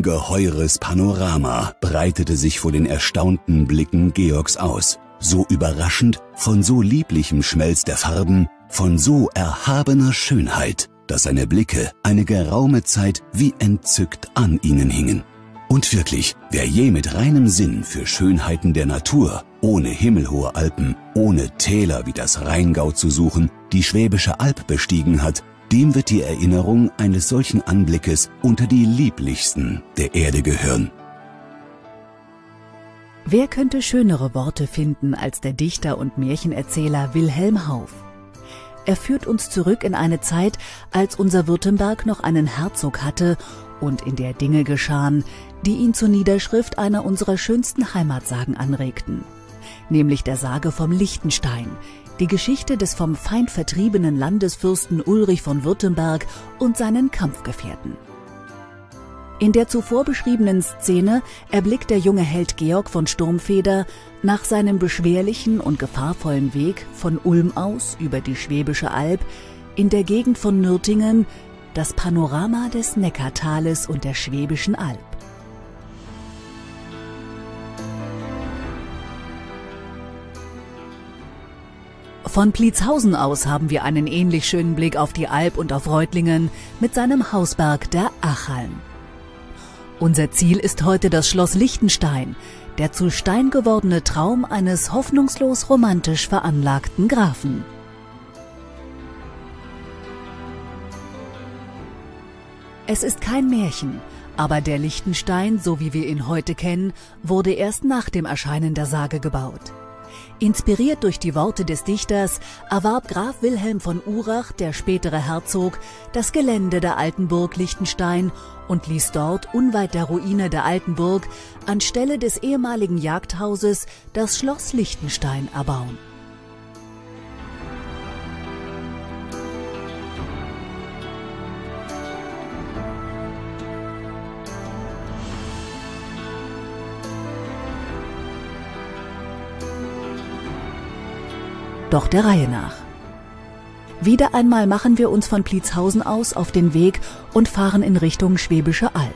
Ungeheures Panorama breitete sich vor den erstaunten Blicken Georgs aus. So überraschend, von so lieblichem Schmelz der Farben, von so erhabener Schönheit, dass seine Blicke eine geraume Zeit wie entzückt an ihnen hingen. Und wirklich, wer je mit reinem Sinn für Schönheiten der Natur, ohne himmelhohe Alpen, ohne Täler wie das Rheingau zu suchen, die Schwäbische Alb bestiegen hat, dem wird die Erinnerung eines solchen Anblickes unter die lieblichsten der Erde gehören. Wer könnte schönere Worte finden als der Dichter und Märchenerzähler Wilhelm Hauff? Er führt uns zurück in eine Zeit, als unser Württemberg noch einen Herzog hatte und in der Dinge geschahen, die ihn zur Niederschrift einer unserer schönsten Heimatsagen anregten, nämlich der Sage vom Liechtenstein, die Geschichte des vom Feind vertriebenen Landesfürsten Ulrich von Württemberg und seinen Kampfgefährten. In der zuvor beschriebenen Szene erblickt der junge Held Georg von Sturmfeder nach seinem beschwerlichen und gefahrvollen Weg von Ulm aus über die Schwäbische Alb in der Gegend von Nürtingen das Panorama des Neckartales und der Schwäbischen Alb. Von Pliezhausen aus haben wir einen ähnlich schönen Blick auf die Alb und auf Reutlingen mit seinem Hausberg der Achalm. Unser Ziel ist heute das Schloss Liechtenstein, der zu Stein gewordene Traum eines hoffnungslos romantisch veranlagten Grafen. Es ist kein Märchen, aber der Liechtenstein, so wie wir ihn heute kennen, wurde erst nach dem Erscheinen der Sage gebaut. Inspiriert durch die Worte des Dichters erwarb Graf Wilhelm von Urach, der spätere Herzog, das Gelände der alten Burg Liechtenstein und ließ dort unweit der Ruine der alten Burg anstelle des ehemaligen Jagdhauses das Schloss Liechtenstein erbauen. Doch der Reihe nach. Wieder einmal machen wir uns von Pliezhausen aus auf den Weg und fahren in Richtung Schwäbische Alb.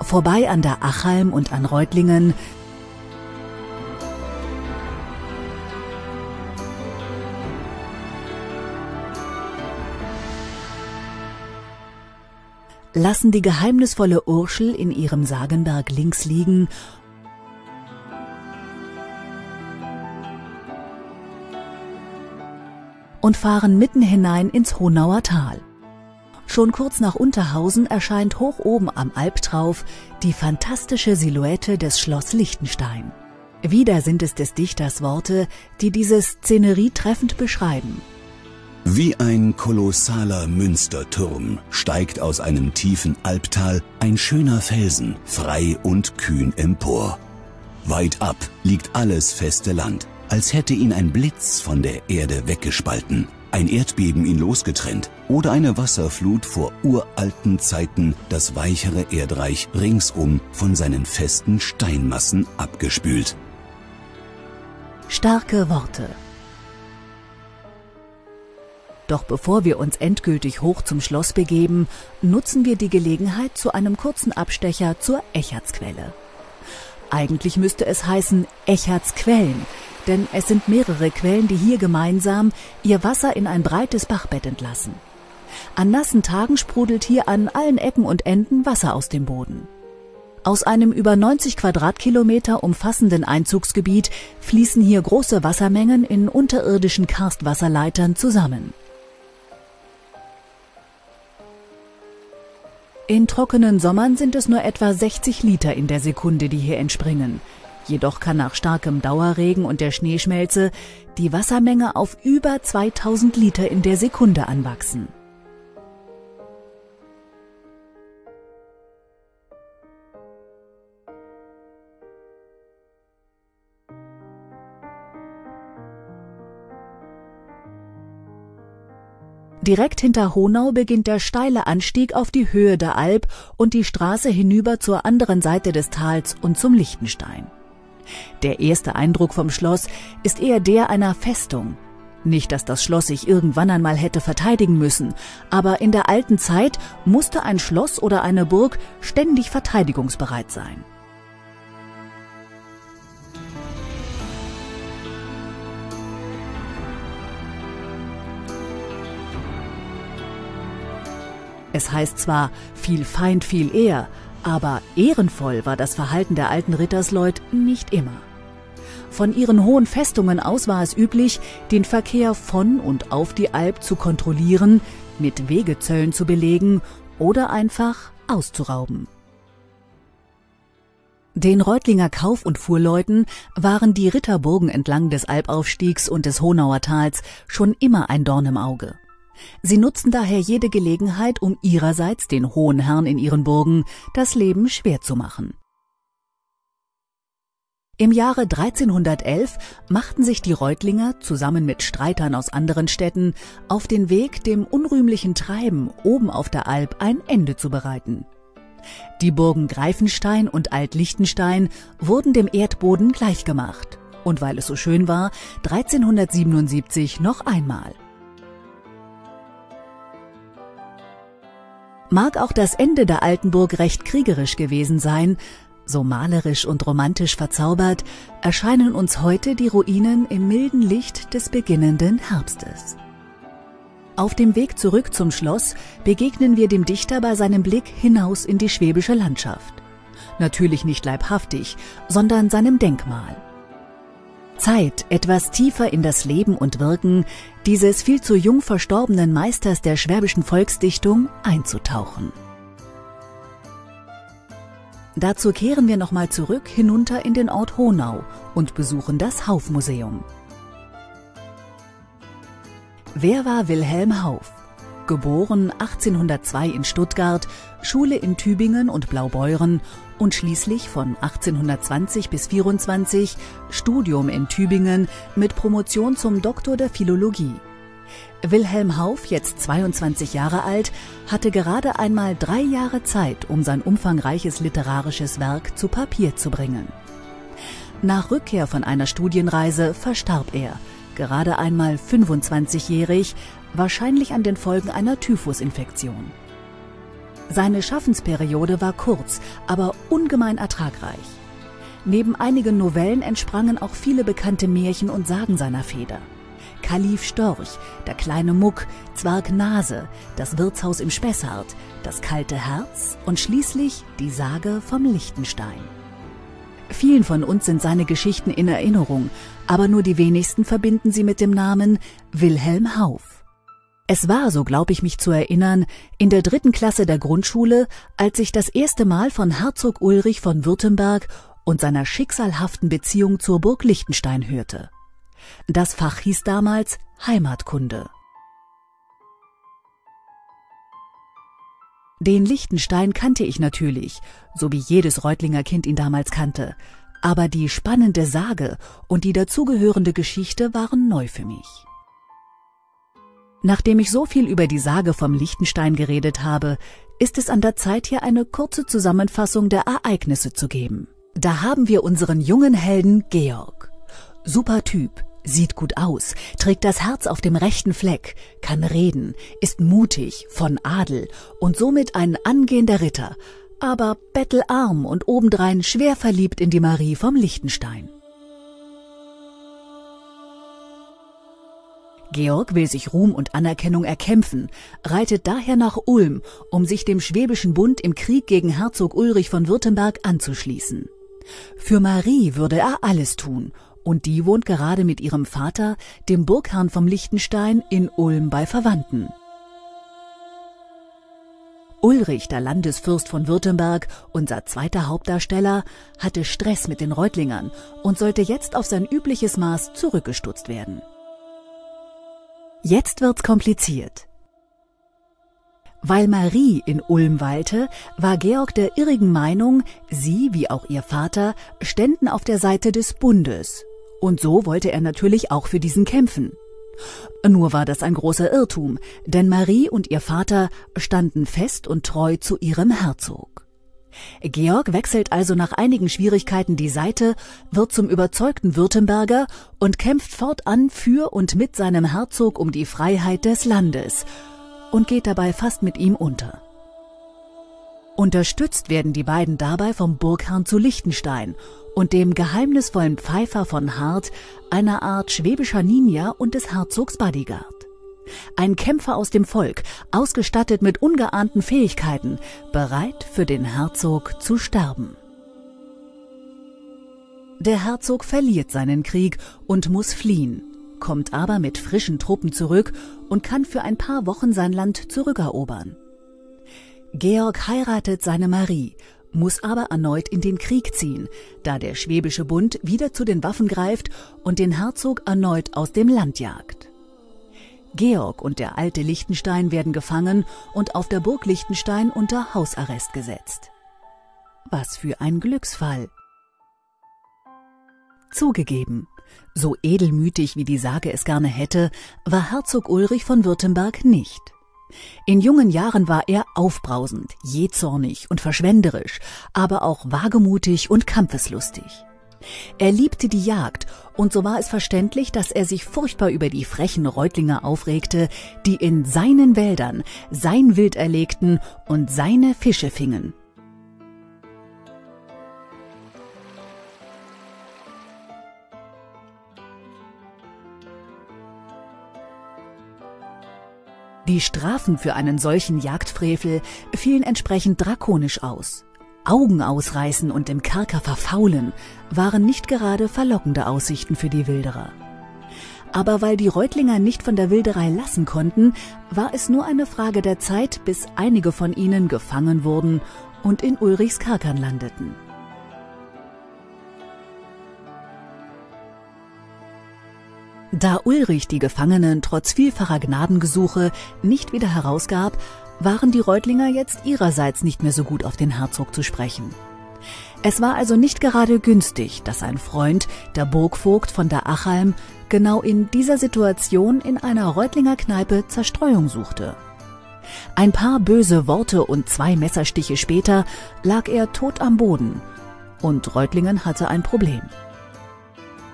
Vorbei an der Achalm und an Reutlingen lassen die geheimnisvolle Urschel in ihrem Sagenberg links liegen und fahren mitten hinein ins Honauer Tal. Schon kurz nach Unterhausen erscheint hoch oben am Albtrauf die fantastische Silhouette des Schloss Liechtenstein. Wieder sind es des Dichters Worte, die diese Szenerie treffend beschreiben. Wie ein kolossaler Münsterturm steigt aus einem tiefen Albtal ein schöner Felsen frei und kühn empor. Weit ab liegt alles feste Land, als hätte ihn ein Blitz von der Erde weggespalten, ein Erdbeben ihn losgetrennt oder eine Wasserflut vor uralten Zeiten das weichere Erdreich ringsum von seinen festen Steinmassen abgespült. Starke Worte. Doch bevor wir uns endgültig hoch zum Schloss begeben, nutzen wir die Gelegenheit zu einem kurzen Abstecher zur Echertsquelle. Eigentlich müsste es heißen Echertsquellen, denn es sind mehrere Quellen, die hier gemeinsam ihr Wasser in ein breites Bachbett entlassen. An nassen Tagen sprudelt hier an allen Ecken und Enden Wasser aus dem Boden. Aus einem über 90 Quadratkilometer umfassenden Einzugsgebiet fließen hier große Wassermengen in unterirdischen Karstwasserleitern zusammen. In trockenen Sommern sind es nur etwa 60 Liter in der Sekunde, die hier entspringen. Jedoch kann nach starkem Dauerregen und der Schneeschmelze die Wassermenge auf über 2000 Liter in der Sekunde anwachsen. Direkt hinter Honau beginnt der steile Anstieg auf die Höhe der Alp und die Straße hinüber zur anderen Seite des Tals und zum Liechtenstein. Der erste Eindruck vom Schloss ist eher der einer Festung. Nicht, dass das Schloss sich irgendwann einmal hätte verteidigen müssen, aber in der alten Zeit musste ein Schloss oder eine Burg ständig verteidigungsbereit sein. Es heißt zwar viel Feind, viel eher, aber ehrenvoll war das Verhalten der alten Rittersleut nicht immer. Von ihren hohen Festungen aus war es üblich, den Verkehr von und auf die Alp zu kontrollieren, mit Wegezöllen zu belegen oder einfach auszurauben. Den Reutlinger Kauf- und Fuhrleuten waren die Ritterburgen entlang des Alpaufstiegs und des Honauertals schon immer ein Dorn im Auge. Sie nutzten daher jede Gelegenheit, um ihrerseits den hohen Herren in ihren Burgen das Leben schwer zu machen. Im Jahre 1311 machten sich die Reutlinger zusammen mit Streitern aus anderen Städten auf den Weg, dem unrühmlichen Treiben oben auf der Alp ein Ende zu bereiten. Die Burgen Greifenstein und Alt-Liechtenstein wurden dem Erdboden gleichgemacht und weil es so schön war, 1377 noch einmal. Mag auch das Ende der alten Burg recht kriegerisch gewesen sein, so malerisch und romantisch verzaubert, erscheinen uns heute die Ruinen im milden Licht des beginnenden Herbstes. Auf dem Weg zurück zum Schloss begegnen wir dem Dichter bei seinem Blick hinaus in die schwäbische Landschaft. Natürlich nicht leibhaftig, sondern seinem Denkmal. Zeit, etwas tiefer in das Leben und Wirken dieses viel zu jung verstorbenen Meisters der schwäbischen Volksdichtung einzutauchen. Dazu kehren wir nochmal zurück hinunter in den Ort Honau und besuchen das Haufmuseum. Wer war Wilhelm Hauf? Geboren 1802 in Stuttgart, Schule in Tübingen und Blaubeuren und schließlich von 1820 bis 24 Studium in Tübingen mit Promotion zum Doktor der Philologie. Wilhelm Hauff, jetzt 22 Jahre alt, hatte gerade einmal drei Jahre Zeit, um sein umfangreiches literarisches Werk zu Papier zu bringen. Nach Rückkehr von einer Studienreise verstarb er, gerade einmal 25-jährig, wahrscheinlich an den Folgen einer Typhusinfektion. Seine Schaffensperiode war kurz, aber ungemein ertragreich. Neben einigen Novellen entsprangen auch viele bekannte Märchen und Sagen seiner Feder. Kalif Storch, der kleine Muck, Zwerg Nase, das Wirtshaus im Spessart, das kalte Herz und schließlich die Sage vom Lichtenstein. Vielen von uns sind seine Geschichten in Erinnerung, aber nur die wenigsten verbinden sie mit dem Namen Wilhelm Hauff. Es war, so glaube ich mich zu erinnern, in der dritten Klasse der Grundschule, als ich das erste Mal von Herzog Ulrich von Württemberg und seiner schicksalhaften Beziehung zur Burg Liechtenstein hörte. Das Fach hieß damals Heimatkunde. Den Liechtenstein kannte ich natürlich, so wie jedes Reutlinger Kind ihn damals kannte, aber die spannende Sage und die dazugehörende Geschichte waren neu für mich. Nachdem ich so viel über die Sage vom Liechtenstein geredet habe, ist es an der Zeit, hier eine kurze Zusammenfassung der Ereignisse zu geben. Da haben wir unseren jungen Helden Georg. Super Typ, sieht gut aus, trägt das Herz auf dem rechten Fleck, kann reden, ist mutig, von Adel und somit ein angehender Ritter, aber bettelarm und obendrein schwer verliebt in die Marie vom Liechtenstein. Georg will sich Ruhm und Anerkennung erkämpfen, reitet daher nach Ulm, um sich dem Schwäbischen Bund im Krieg gegen Herzog Ulrich von Württemberg anzuschließen. Für Marie würde er alles tun, und die wohnt gerade mit ihrem Vater, dem Burgherrn vom Liechtenstein, in Ulm bei Verwandten. Ulrich, der Landesfürst von Württemberg, unser zweiter Hauptdarsteller, hatte Stress mit den Reutlingern und sollte jetzt auf sein übliches Maß zurückgestutzt werden. Jetzt wird's kompliziert. Weil Marie in Ulm weilte, war Georg der irrigen Meinung, sie wie auch ihr Vater ständen auf der Seite des Bundes. Und so wollte er natürlich auch für diesen kämpfen. Nur war das ein großer Irrtum, denn Marie und ihr Vater standen fest und treu zu ihrem Herzog. Georg wechselt also nach einigen Schwierigkeiten die Seite, wird zum überzeugten Württemberger und kämpft fortan für und mit seinem Herzog um die Freiheit des Landes und geht dabei fast mit ihm unter. Unterstützt werden die beiden dabei vom Burgherrn zu Liechtenstein und dem geheimnisvollen Pfeifer von Hart, einer Art schwäbischer Ninja und des Herzogs Bodyguard. Ein Kämpfer aus dem Volk, ausgestattet mit ungeahnten Fähigkeiten, bereit für den Herzog zu sterben. Der Herzog verliert seinen Krieg und muss fliehen, kommt aber mit frischen Truppen zurück und kann für ein paar Wochen sein Land zurückerobern. Georg heiratet seine Marie, muss aber erneut in den Krieg ziehen, da der Schwäbische Bund wieder zu den Waffen greift und den Herzog erneut aus dem Land jagt. Georg und der alte Liechtenstein werden gefangen und auf der Burg Liechtenstein unter Hausarrest gesetzt. Was für ein Glücksfall. Zugegeben, so edelmütig wie die Sage es gerne hätte, war Herzog Ulrich von Württemberg nicht. In jungen Jahren war er aufbrausend, jähzornig und verschwenderisch, aber auch wagemutig und kampfeslustig. Er liebte die Jagd, und so war es verständlich, dass er sich furchtbar über die frechen Reutlinger aufregte, die in seinen Wäldern sein Wild erlegten und seine Fische fingen. Die Strafen für einen solchen Jagdfrevel fielen entsprechend drakonisch aus. Augen ausreißen und im Kerker verfaulen waren nicht gerade verlockende Aussichten für die Wilderer. Aber weil die Reutlinger nicht von der Wilderei lassen konnten, war es nur eine Frage der Zeit, bis einige von ihnen gefangen wurden und in Ulrichs Kerkern landeten. Da Ulrich die Gefangenen trotz vielfacher Gnadengesuche nicht wieder herausgab, waren die Reutlinger jetzt ihrerseits nicht mehr so gut auf den Herzog zu sprechen. Es war also nicht gerade günstig, dass ein Freund, der Burgvogt von der Achalm, genau in dieser Situation in einer Reutlinger Kneipe Zerstreuung suchte. Ein paar böse Worte und zwei Messerstiche später lag er tot am Boden und Reutlingen hatte ein Problem.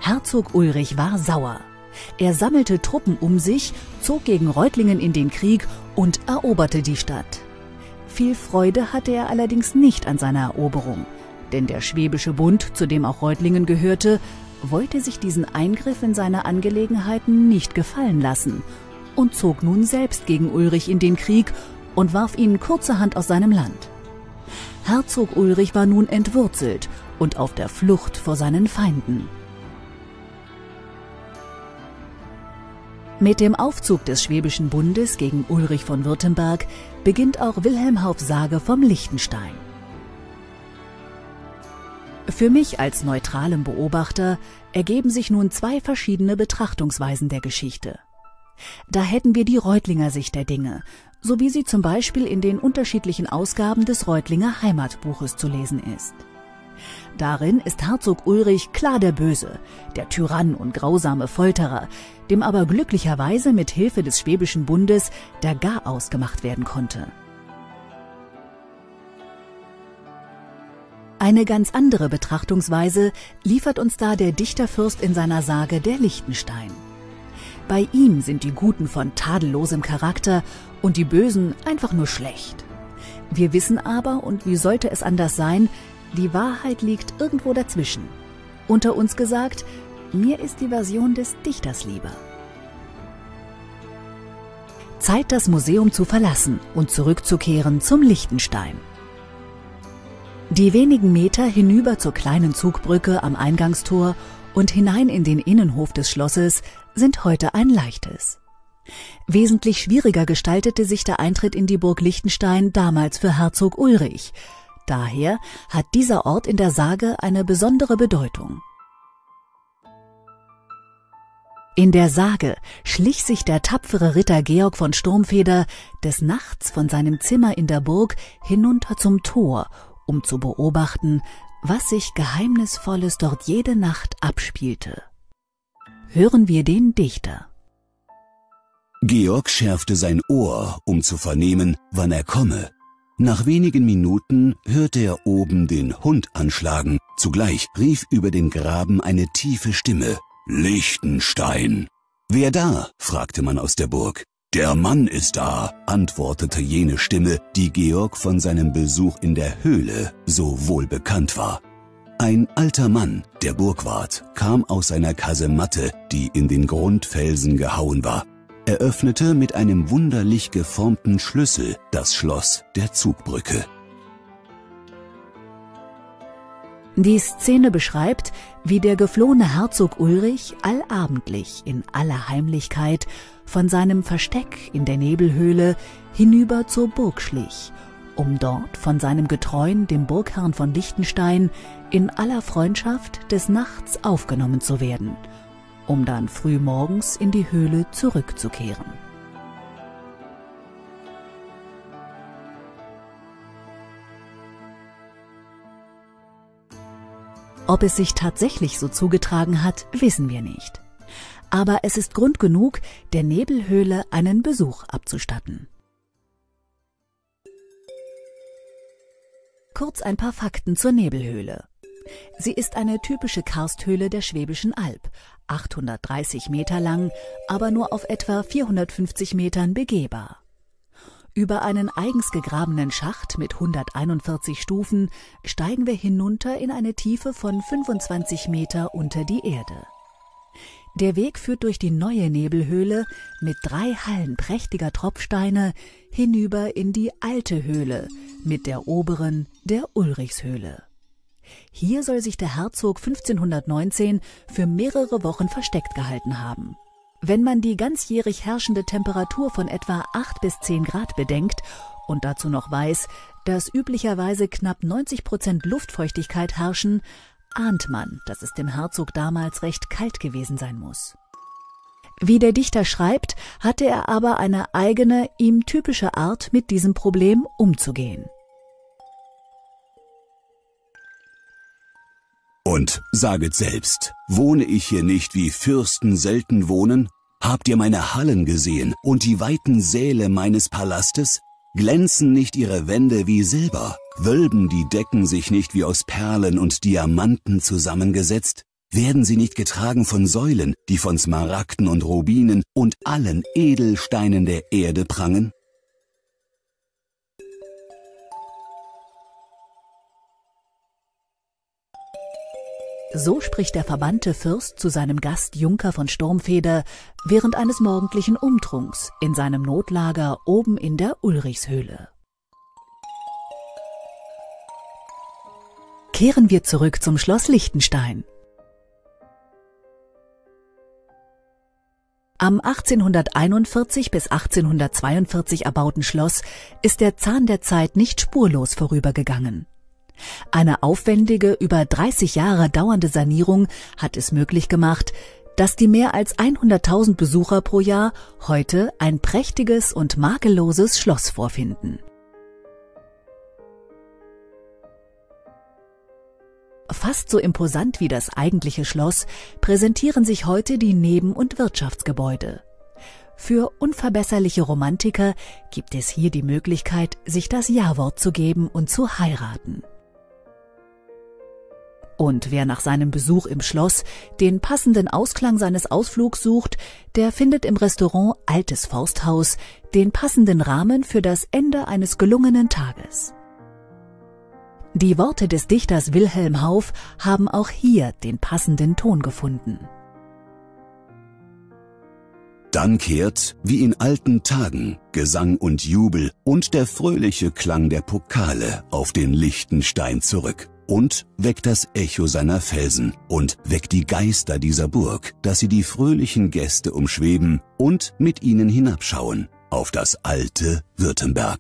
Herzog Ulrich war sauer. Er sammelte Truppen um sich, zog gegen Reutlingen in den Krieg und eroberte die Stadt. Viel Freude hatte er allerdings nicht an seiner Eroberung, denn der Schwäbische Bund, zu dem auch Reutlingen gehörte, wollte sich diesen Eingriff in seine Angelegenheiten nicht gefallen lassen und zog nun selbst gegen Ulrich in den Krieg und warf ihn kurzerhand aus seinem Land. Herzog Ulrich war nun entwurzelt und auf der Flucht vor seinen Feinden. Mit dem Aufzug des Schwäbischen Bundes gegen Ulrich von Württemberg beginnt auch Wilhelm Hauffs Sage vom Liechtenstein. Für mich als neutralem Beobachter ergeben sich nun zwei verschiedene Betrachtungsweisen der Geschichte. Da hätten wir die Reutlinger Sicht der Dinge, so wie sie zum Beispiel in den unterschiedlichen Ausgaben des Reutlinger Heimatbuches zu lesen ist. Darin ist Herzog Ulrich klar der Böse, der Tyrann und grausame Folterer, dem aber glücklicherweise mit Hilfe des Schwäbischen Bundes der Garaus gemacht werden konnte. Eine ganz andere Betrachtungsweise liefert uns da der Dichterfürst in seiner Sage Der Liechtenstein. Bei ihm sind die Guten von tadellosem Charakter und die Bösen einfach nur schlecht. Wir wissen aber, und wie sollte es anders sein, die Wahrheit liegt irgendwo dazwischen. Unter uns gesagt, mir ist die Version des Dichters lieber. Zeit, das Museum zu verlassen und zurückzukehren zum Lichtenstein. Die wenigen Meter hinüber zur kleinen Zugbrücke am Eingangstor und hinein in den Innenhof des Schlosses sind heute ein leichtes. Wesentlich schwieriger gestaltete sich der Eintritt in die Burg Lichtenstein damals für Herzog Ulrich, Daher hat dieser Ort in der Sage eine besondere Bedeutung. In der Sage schlich sich der tapfere Ritter Georg von Sturmfeder des Nachts von seinem Zimmer in der Burg hinunter zum Tor, um zu beobachten, was sich Geheimnisvolles dort jede Nacht abspielte. Hören wir den Dichter. Georg schärfte sein Ohr, um zu vernehmen, wann er komme Nach wenigen Minuten hörte er oben den Hund anschlagen. Zugleich rief über den Graben eine tiefe Stimme. Lichtenstein. Wer da? fragte man aus der Burg. Der Mann ist da, antwortete jene Stimme, die Georg von seinem Besuch in der Höhle so wohl bekannt war. Ein alter Mann, der Burgwart, kam aus seiner Kasematte, die in den Grundfelsen gehauen war. Er öffnete mit einem wunderlich geformten Schlüssel das Schloss der Zugbrücke. Die Szene beschreibt, wie der geflohene Herzog Ulrich allabendlich in aller Heimlichkeit von seinem Versteck in der Nebelhöhle hinüber zur Burg schlich, um dort von seinem Getreuen, dem Burgherrn von Liechtenstein, in aller Freundschaft des Nachts aufgenommen zu werden – um dann früh morgens in die Höhle zurückzukehren. Ob es sich tatsächlich so zugetragen hat, wissen wir nicht. Aber es ist Grund genug, der Nebelhöhle einen Besuch abzustatten. Kurz ein paar Fakten zur Nebelhöhle. Sie ist eine typische Karsthöhle der Schwäbischen Alb, 830 Meter lang, aber nur auf etwa 450 Metern begehbar. Über einen eigens gegrabenen Schacht mit 141 Stufen steigen wir hinunter in eine Tiefe von 25 Meter unter die Erde. Der Weg führt durch die neue Nebelhöhle mit drei Hallen prächtiger Tropfsteine hinüber in die alte Höhle mit der oberen, der Ulrichshöhle. Hier soll sich der Herzog 1519 für mehrere Wochen versteckt gehalten haben. Wenn man die ganzjährig herrschende Temperatur von etwa 8 bis 10 Grad bedenkt und dazu noch weiß, dass üblicherweise knapp 90 Prozent Luftfeuchtigkeit herrschen, ahnt man, dass es dem Herzog damals recht kalt gewesen sein muss. Wie der Dichter schreibt, hatte er aber eine eigene, ihm typische Art, mit diesem Problem umzugehen. Und saget selbst, wohne ich hier nicht wie Fürsten selten wohnen? Habt ihr meine Hallen gesehen und die weiten Säle meines Palastes? Glänzen nicht ihre Wände wie Silber? Wölben die Decken sich nicht wie aus Perlen und Diamanten zusammengesetzt? Werden sie nicht getragen von Säulen, die von Smaragden und Rubinen und allen Edelsteinen der Erde prangen? So spricht der verbannte Fürst zu seinem Gast Junker von Sturmfeder während eines morgendlichen Umtrunks in seinem Notlager oben in der Ulrichshöhle. Kehren wir zurück zum Schloss Liechtenstein. Am 1841 bis 1842 erbauten Schloss ist der Zahn der Zeit nicht spurlos vorübergegangen. Eine aufwendige, über 30 Jahre dauernde Sanierung hat es möglich gemacht, dass die mehr als 100.000 Besucher pro Jahr heute ein prächtiges und makelloses Schloss vorfinden. Fast so imposant wie das eigentliche Schloss präsentieren sich heute die Neben- und Wirtschaftsgebäude. Für unverbesserliche Romantiker gibt es hier die Möglichkeit, sich das Ja-Wort zu geben und zu heiraten. Und wer nach seinem Besuch im Schloss den passenden Ausklang seines Ausflugs sucht, der findet im Restaurant Altes Forsthaus den passenden Rahmen für das Ende eines gelungenen Tages. Die Worte des Dichters Wilhelm Hauff haben auch hier den passenden Ton gefunden. Dann kehrt, wie in alten Tagen, Gesang und Jubel und der fröhliche Klang der Pokale auf den lichten Stein zurück und weckt das Echo seiner Felsen und weckt die Geister dieser Burg, dass sie die fröhlichen Gäste umschweben und mit ihnen hinabschauen auf das alte Württemberg.